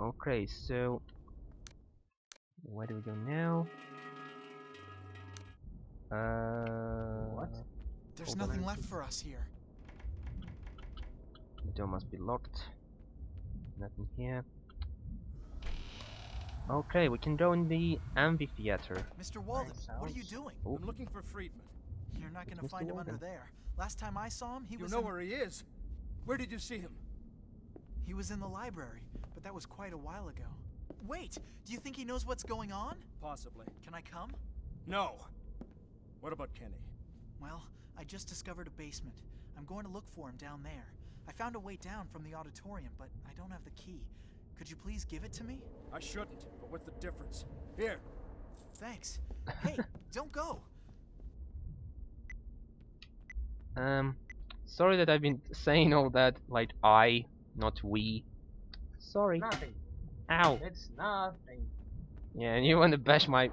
Okay, so where do we go now? Uh, What? There's nothing left for us here. The door must be locked. Nothing here. Okay, we can go in the amphitheater. Mr. Walden, what are you doing? Oh. I'm looking for Friedman. You're not gonna Mr. find him under there. Last time I saw him, he you was You know in, where he is. Where did you see him? he was in the library, but that was quite a while ago. Wait, do you think he knows what's going on? Possibly. Can I come? No. What about Kenny? Well, I just discovered a basement. I'm going to look for him down there. I found a way down from the auditorium, but I don't have the key. Could you please give it to me? I shouldn't, but what's the difference? Here. Thanks. Hey, don't go. Um, sorry that I've been saying all that like I, not we. Sorry. Nothing. Ow. It's nothing. Yeah, and you want to bash my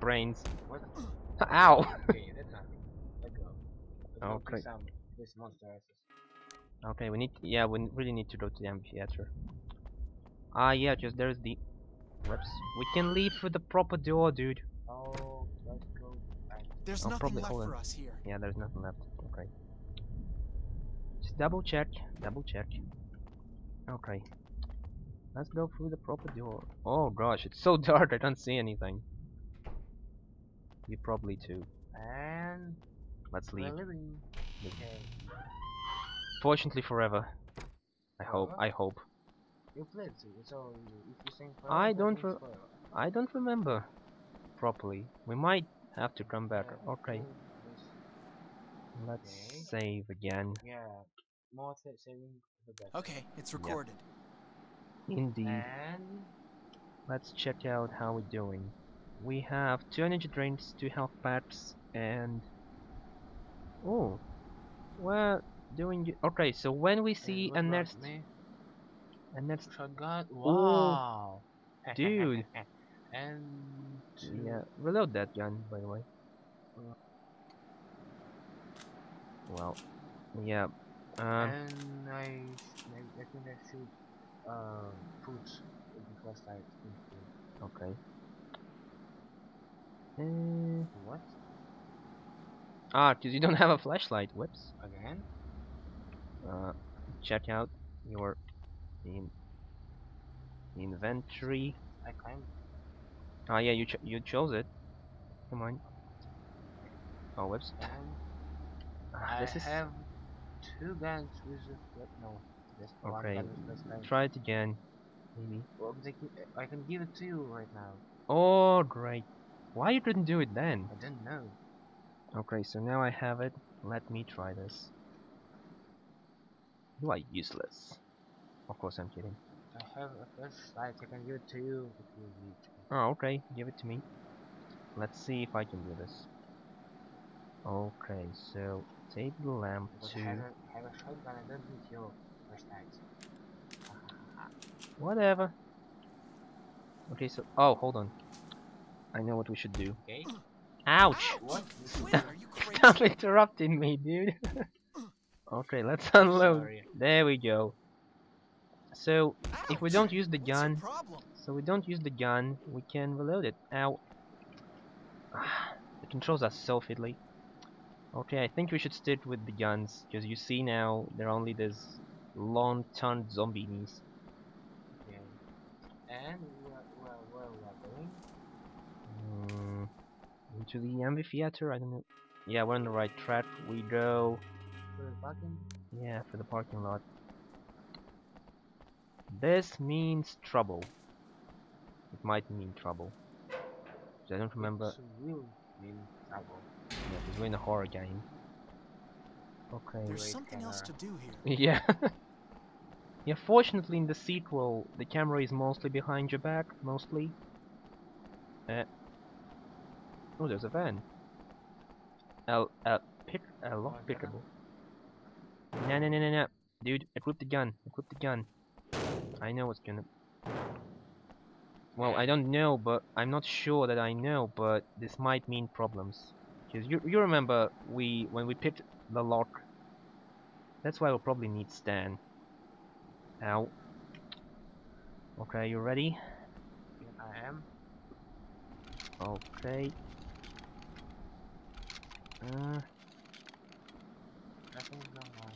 brains. What? Ow. okay, that's nothing. Let go. Let's go Okay. some this monster. Okay, we need. yeah, we really need to go to the amphitheater. Ah, yeah, just there's the. Whoops. We can leave through the proper door, dude. Oh, let's go back. There's Oh, nothing probably- left for us here. Yeah, there's nothing left. Okay. Just double check. Double check. Okay. Let's go through the proper door. Oh gosh, it's so dark I can't see anything. You probably too. And Let's leave. Okay. Fortunately forever. I hope. I hope. You played it, so if you forever, I don't re- forever. I don't remember properly. We might have to come back. Okay. Let's Okay. save again. Yeah, more sa- saving the best. Okay, it's recorded. Indeed. And Let's check out how we're doing. We have two energy drinks, two health packs, and oh, we're doing. Okay, so when we see what a about next, me? a next, shotgun. Wow, dude. and yeah, reload that gun, by the way. Uh. Well, yeah. Um, and I, I, think I should uh, put the flashlight into okay. Uh, what ah, because you don't have a flashlight. Whoops. again? uh, check out your in inventory. I can't. Ah, yeah, you ch you chose it. Come on. Oh, whoops. And Ah, I is have two guns with a what? No, just one Okay, gun with flashlight. try it again. Maybe. Well, I can give it to you right now. Oh, great. Why you couldn't do it then? I didn't know. Okay, so now I have it. Let me try this. You are useless. Of course, I'm kidding. I have a flashlight. I can give it to you if you need. Oh, okay. Give it to me. Let's see if I can do this. Okay, so take the lamp But to have a, have a shotgun. I don't need your flashlight. whatever. Okay, so oh, hold on. I know what we should do. Okay. Ouch! What? Wait, are you crazy? Stop interrupting me, dude. okay, let's unload. Sorry. There we go. So, if we don't use the What's your gun, so we don't use the gun, we can reload it. Ow. the controls are so fiddly. Okay, I think we should stick with the guns, because you see now, they're only these long-tongued zombies. Okay. And where, where, where we are going? Mm, into the amphitheater, I don't know. Yeah, we're on the right track. We go, We're parking. yeah, for the parking lot. This means trouble. It might mean trouble. I don't remember. It will mean trouble. Yeah, because we're in a horror game. Okay. There's Wait, something else to do here. Yeah. yeah, fortunately in the sequel, the camera is mostly behind your back, mostly. Uh. Oh, there's a van. A, a pick, a lock pickable. No, no, no, no, no. Dude, equip the gun. Equip the gun. I know what's gonna... Well, I don't know, but I'm not sure that I know, but this might mean problems. Because you, you remember we when we picked the lock, that's why we'll probably need Stan. Ow. Okay, you ready? Yeah, I am. Okay. Uh, Nothing's going on.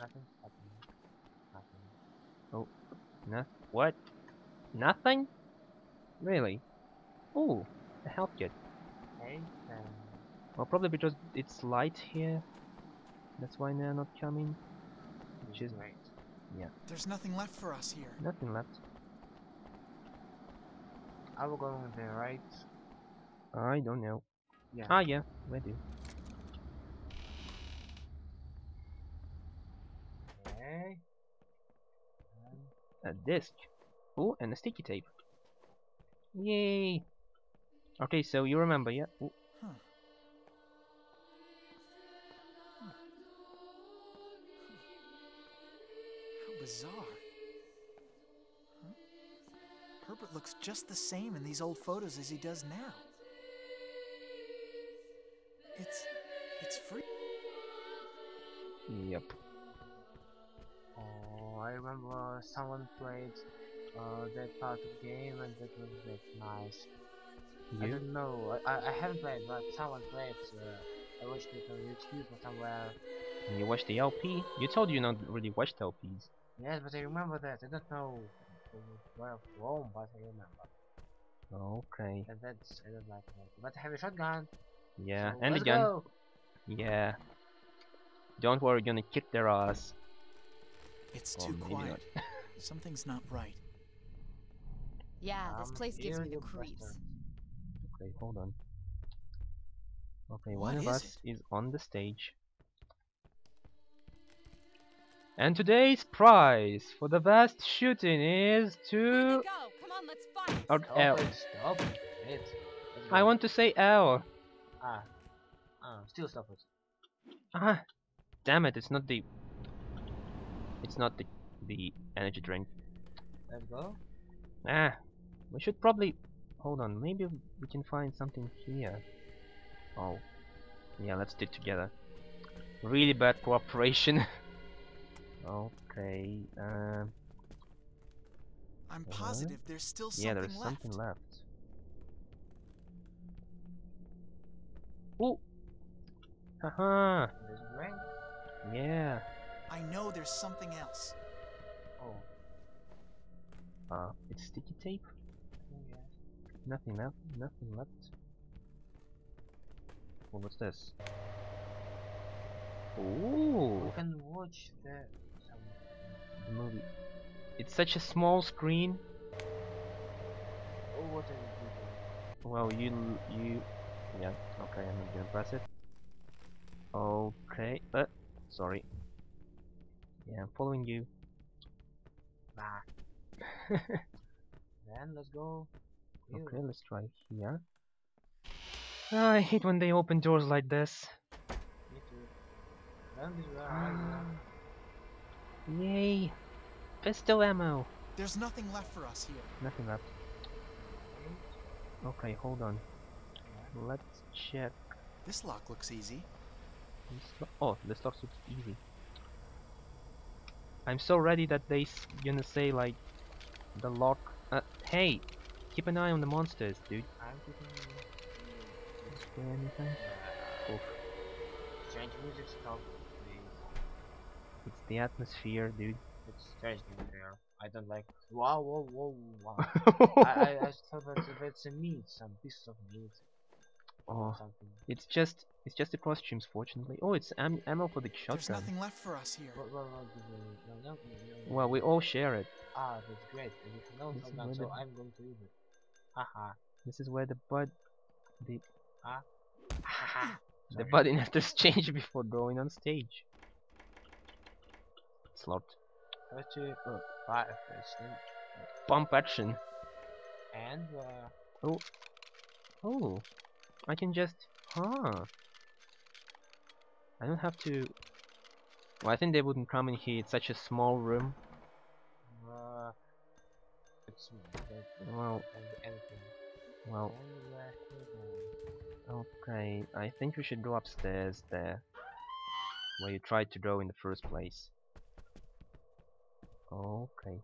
Nothing's happening. Nothing. no, what? Nothing? Really? Ooh, a health kit. Okay, then. Well, probably because it's light here. That's why they're not coming. Which is great. There's nothing left for us here. nothing left. I will go in there, right? I don't know. Yeah. Ah, yeah, we do. Okay. A disc. Oh, and a sticky tape. Yay! Okay, so you remember, yeah? Ooh, bizarre. Huh? Herbert looks just the same in these old photos as he does now. It's. it's free. Yep. Oh, I remember someone played uh, that part of the game and that was that nice. You? I don't know. I, I, I haven't played, but someone played. Uh, I watched it on YouTube or somewhere. You watched the LP? You told you not really watched LPs. Yes, but I remember that. I don't know where I'm from, but I remember. Okay. And that's I don't like that. But I have a shotgun. Yeah, so and let's again. go. Yeah. Don't worry, you're gonna kick their ass. It's Or too quiet. Something's not right. Yeah, this Um, place gives me the creeps. bastard. Okay, hold on. Okay, What one of us is on the stage. And today's prize for the best shooting is Where'd to... go? Come on, let's fight. Or Stop L. it, stop it. I want to say L. Ah. Ah, still stop it. Ah, damn it! It's not the. It's not the the energy drink. Let's go. Ah, we should probably hold on. Maybe we can find something here. Oh, yeah. Let's stick together. Really bad cooperation. okay. Um. I'm Uh-huh. positive there's still something Yeah, there's left. something left. Ooh. Haha. There's a drink. Yeah. I know there's something else. Oh. Uh, it's sticky tape. Yeah. Nothing left. Nothing left. Oh, what's this? Ooh, You can watch the some the movie. It's such a small screen. oh what are you doing? Well, you you yeah. Okay, I'm not gonna press it. Okay. Uh, sorry. Yeah, I'm following you. Nah. Then let's go. Here. Okay, let's try here. I hate when they open doors like this. Me too. Then this where I am. Yay! Pistol ammo. There's nothing left for us here. Nothing left. Okay, hold on. Let's check. This lock looks easy. This lo- oh, this lock looks easy. I'm so ready that they s gonna say like the lock. Uh, hey, keep an eye on the monsters, dude. I'm keeping Is there anything? uh, Oof. strange music stop, please. It's the atmosphere, dude. It's strange in there. I don't like. Wow, whoa, whoa, wow. I, I, I thought that that's a meat, some piece of meat oh, something. it's just it's just the costumes, fortunately. Oh, it's am ammo for the shotgun. There's nothing left for us here. What, what, what did you, no, no, no, no, Well, we all share it. Ah, that's great. And if you know This is shotgun, where so the- I'm going to use it. Haha. This is where the bud the Haha. the Sorry. button has to change before going on stage. Locked. Thirty, uh, five. Pump action. And, uh, Oh, I can just, huh? I don't have to. Well, I think they wouldn't come in here. It's such a small room. uh, it's, Well, anything. well, okay. I think we should go upstairs there, where you tried to go in the first place. Okay.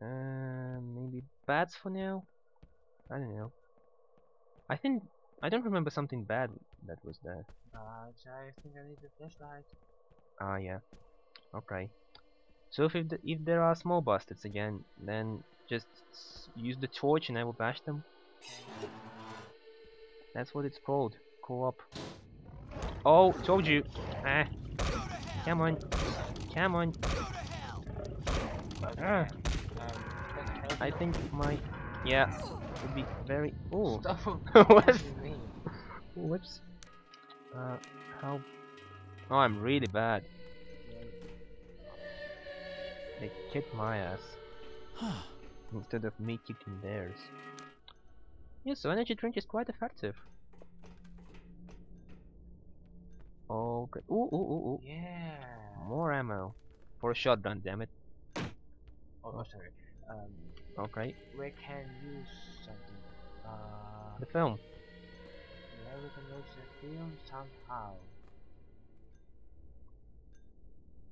Uh, maybe bats for now. I don't know. I think I don't remember something bad that was there. But I think I need a flashlight. Ah, yeah. Okay. So if if there are small bastards again, then just use the torch and I will bash them. That's what it's called. Co-op. Oh, told you. Ah. Come on. Come on. Ah, Um, I think my yeah would be very. Oh, Stop. What? what do whoops. Uh, how? Oh, I'm really bad. They kicked my ass instead of me kicking theirs. Yeah, so energy drink is quite effective. Okay. Ooh, ooh, ooh, ooh. Yeah. More ammo. For a shotgun, damn it. Oh, oh, sorry. Um, Okay. we can use something. Uh, The film. yeah, we can use the film somehow.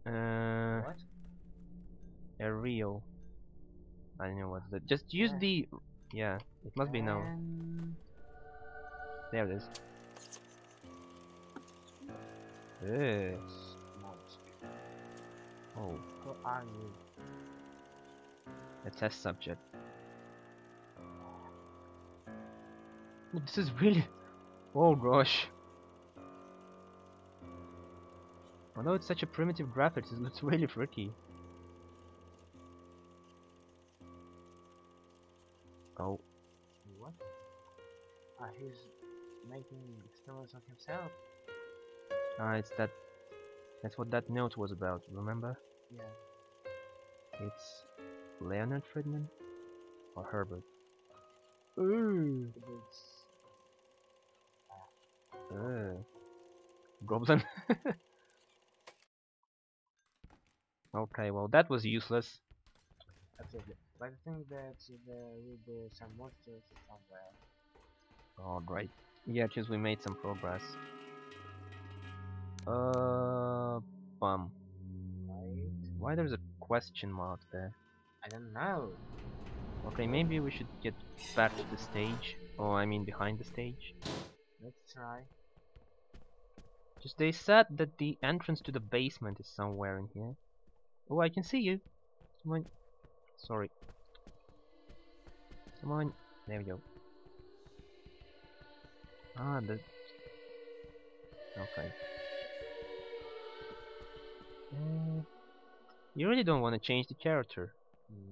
Uh, what? a reel. I don't know what's that. Just use Yeah. the. Yeah, it must be now. There it is. Mouse. Oh, Who are you? a test subject. Oh, This is really. Oh gosh. Although it's such a primitive graphics, it looks really freaky. Oh, What? Ah, he's making experiments on himself. Ah, it's that. That's what that note was about. Remember? Yeah. It's Leonard Friedman or Herbert. Ooh. Uh, goblin. okay, well that was useless. Absolutely. But I think that there will be some monsters somewhere. Oh great. Yeah, because we made some progress. Uh, bum. Right? Why there's a question mark there? I don't know. Okay, maybe we should get back to the stage. Oh, I mean behind the stage. Let's try. Just they said that the entrance to the basement is somewhere in here. Oh, I can see you. Come on. Sorry. Come on. There we go. Ah, the. Okay. Uh, you really don't want to change the character.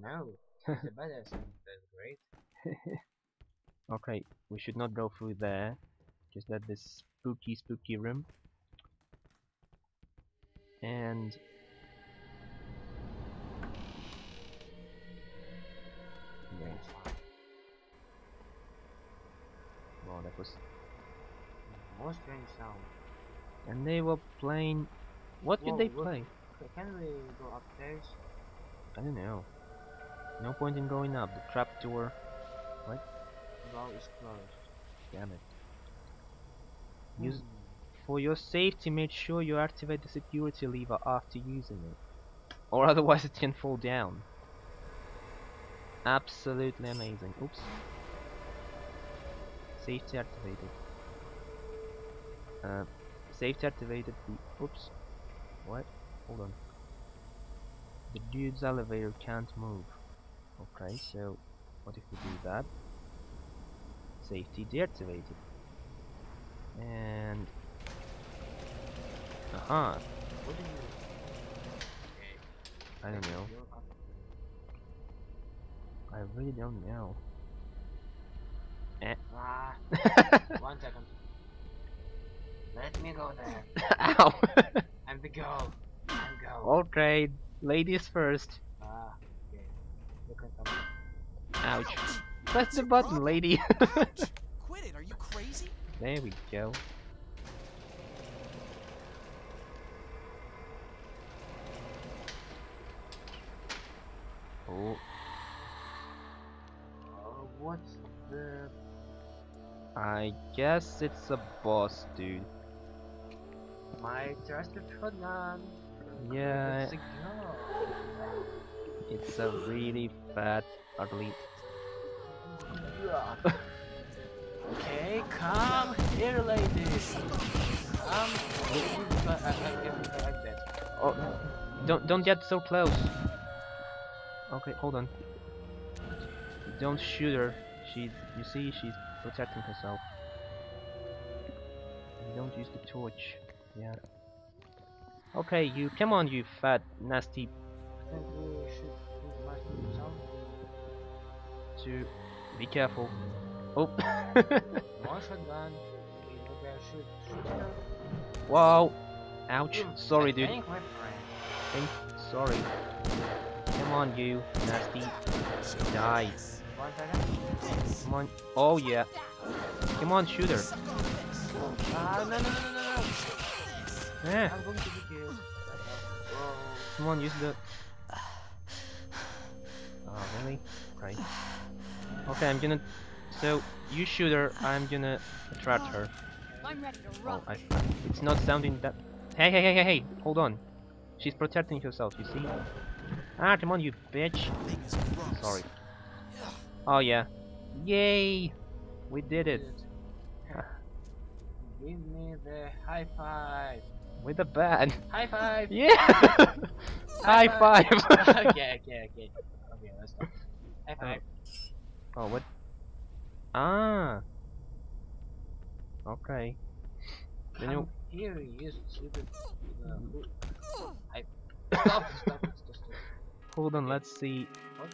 No. A badass that's great. Okay, we should not go through there. Just that this spooky, spooky room. And fun. well, that was. More strange sound. And they were playing. What did Whoa, they look. play? Can we go upstairs? I don't know. No point in going up. The trap door. What? Door is closed. Damn it. Use Hmm. for your safety. Make sure you activate the security lever after using it, or otherwise it can fall down. Absolutely amazing. Oops. Safety activated. Uh, safety activated. The oops. What? Hold on. The dude's elevator can't move. Okay, so what if we do that? Safety deactivated. And aha, What do you Okay. I don't know. I really don't know. Ah, one second. Let me go there. Ow! I'm the girl. I'm go. okay, ladies first. Ah, okay. You. Ouch. Press the button, lady. Quit it, are you crazy? there we go. Oh, Oh, what's the? I guess it's a boss, dude. My trusted shotgun. Yeah. It's a really fat, ugly. Yeah. okay, come here, ladies. Come. I, I, I, like that. Oh, don't don't get so close. Okay, hold on. Don't shoot her. She, you see, she's protecting herself. Don't use the torch. Yeah. Okay, you come on, you fat, nasty. I think we should must do something. To be careful. Oh. One shotgun. Okay, I shoot. Shoot her. Wow. Ouch. Sorry, dude. Think. Sorry. Come on, you nasty. Die. Come on. Oh yeah. Come on, shooter. Ah, no, no, no, no, no. Eh. I'm going to. Come on, use the. Oh, really? Right. Okay, I'm gonna. So, you shoot her, I'm gonna attract her. I'm ready to Oh. I. It's not sounding that. Hey, hey, hey, hey, hey! Hold on. She's protecting herself, you see? Ah, come on, you bitch! Thing is gross. Sorry. Oh, yeah. Yay! We did it. Give me the high five. With a bat. High five. Yeah! High five! okay, okay, okay. Okay, let's stop. High five. Oh, what? Ah. Okay. Then you Come here, you stupid. Uh, I. Stop, stop, stop, stop, stop. hold on. Let's see. What?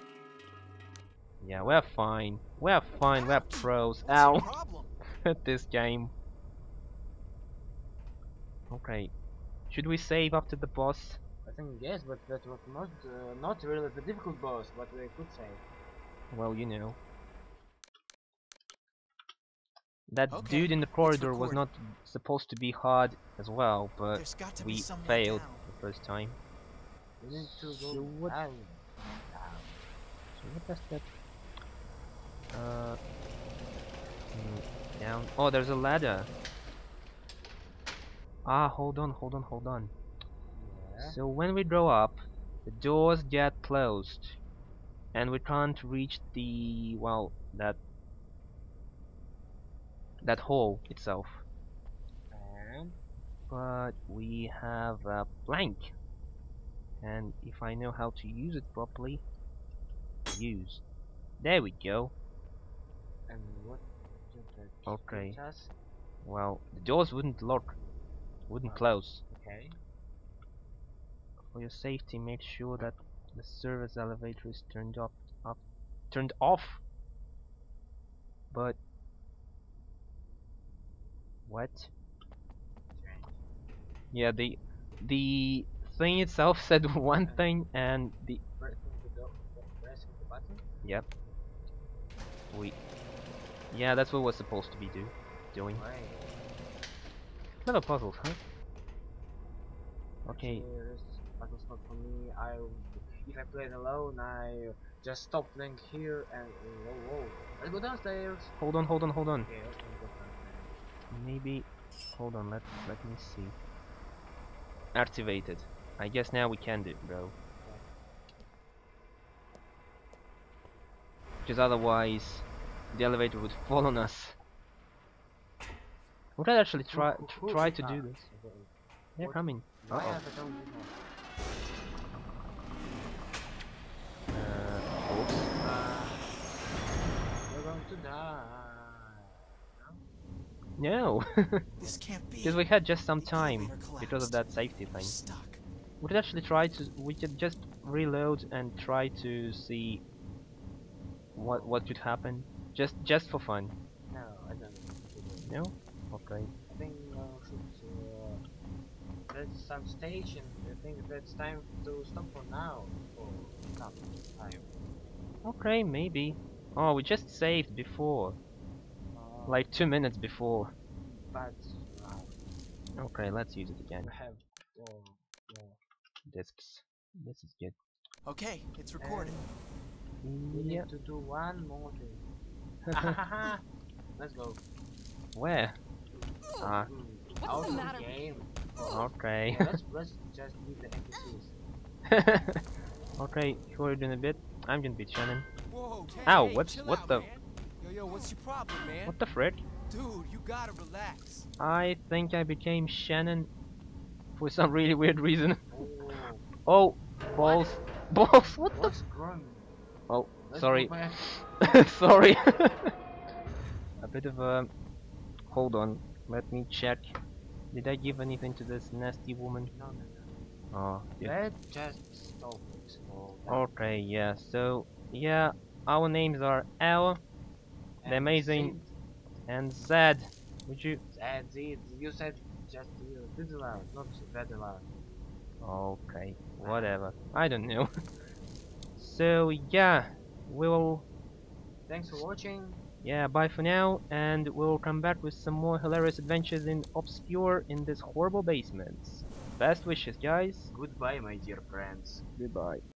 Yeah, we're fine. We're fine. We're pros. What's Ow! problem? At this game. Okay. Should we save after the boss? I think yes, but that was not uh, not really the difficult boss, but we could save. Well, you know. That Okay, dude in the corridor was not supposed to be hard as well, but There's got to we be some way failed down. the first time. We need to go So what- down. So what does that? Uh, mm, down. Oh, there's a ladder. Ah, hold on, hold on, hold on. Yeah. So when we grow up, the doors get closed, and we can't reach the well that that hole itself. And But we have a plank, and if I know how to use it properly, use. There we go. and what did that Okay. Well, the doors wouldn't lock, wouldn't close. Okay. For your safety, make sure that the service elevator is turned up, up, turned off. But what? Yeah, the the thing itself said one thing, and the pressing the button. yep. We. Yeah, that's what we're supposed to be do, doing. Right. Clever puzzles, huh? Okay. Here's puzzle spot for me. I, if I played alone, I just stop playing here and whoa, whoa. Let's go downstairs. Hold on, hold on, hold on. Okay, let's go downstairs. Maybe. Hold on. Let let me see. Activated. I guess now we can do, it, bro. Because otherwise, the elevator would fall on us. We could actually try tr- try to ah, do this. They're coming. Uh-oh. have I done before? Uh, oops. Uh, we're going to die. No, This can't be. because we had just some time because of that safety thing. stuck. We could actually try to. We could just reload and try to see what what could happen, just just for fun. No, I don't. think No? Okay. I think uh, we should. Uh, there's some station. I think that's time to stop for now. For some time. Okay, maybe. Oh, we just saved before, Uh, like two minutes before. but uh, Okay, let's use it again. we have. Uh, uh, Discs. This is good. Okay, it's recorded. we Yeah. need to do one more thing. Let's go. Where? Ah, Hmm, What's the matter? game. Oh, okay. yeah, let's let's just leave the NPCs. Okay, who are you doing a bit? I'm gonna beat Shannon. Whoa, hey, Ow, hey, what's- chill what out, the- man. Yo, yo, what's your problem, man? What the frick? Dude, you gotta relax. I think I became Shannon for some really weird reason. Oh, Oh, balls. Balls, what the? what's wrong? Oh, Let's sorry. Sorry. a bit of a. Hold on. Let me check. Did I give anything to this nasty woman? No, no, no. Oh, yeah. Let's just stop that. Okay, yeah. So, yeah, our names are L, And the amazing- and Zed. Would you? Zed, Z, you said just you. This is loud, not very loud. Okay, whatever. I don't know. so, yeah, we'll. Thanks for watching. Yeah, bye for now, and we'll come back with some more hilarious adventures in Obscure in this horrible basement. Best wishes, guys. Goodbye, my dear friends. Goodbye.